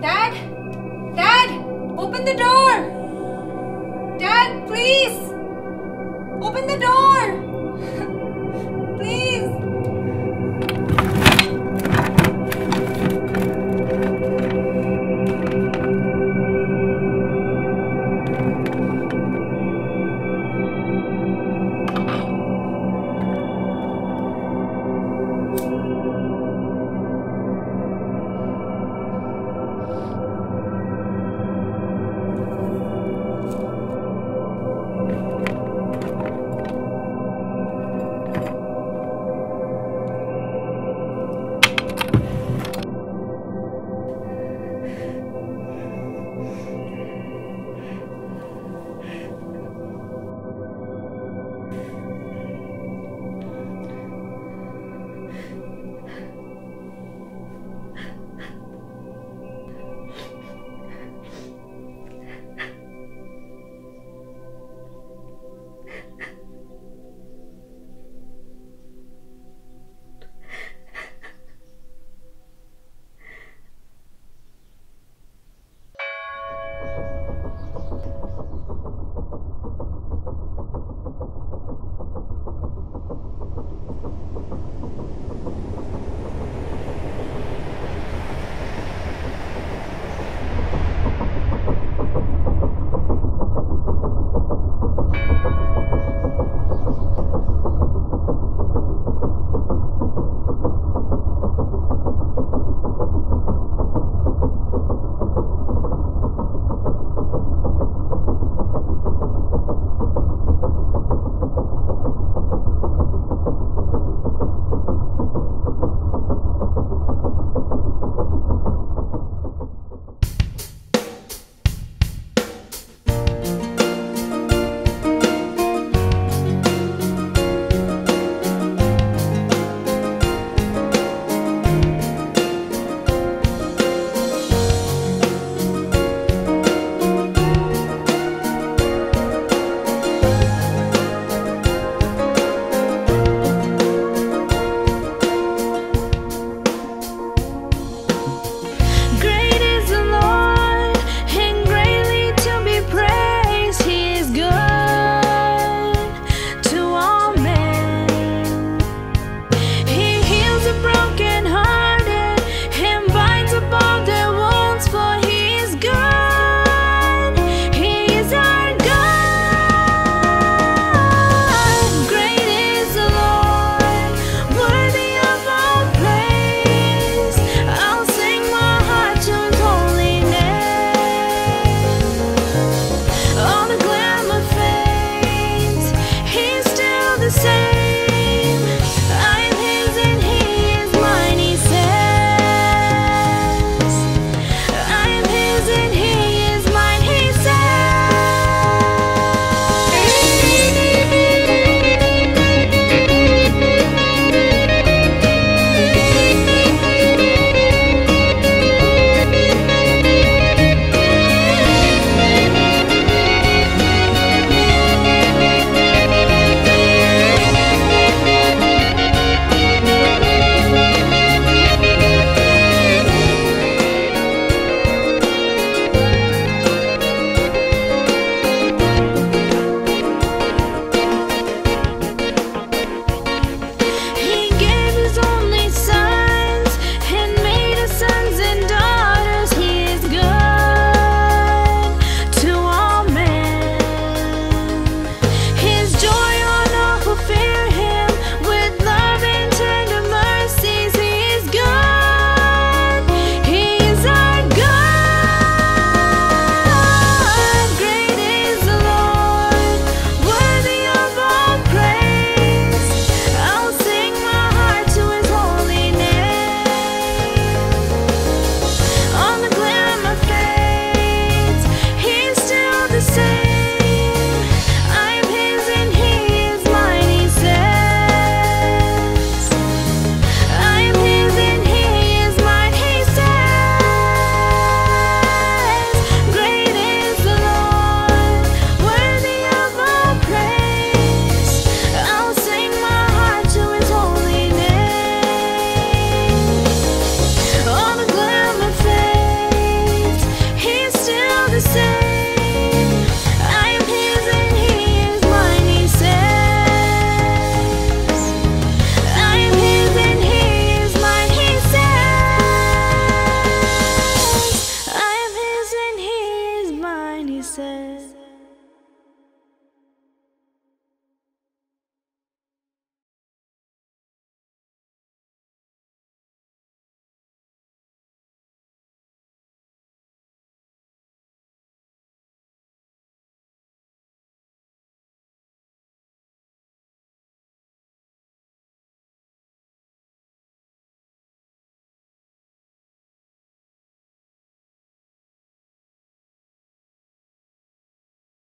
Dad! Dad! Open the door! Dad, please! Open the door!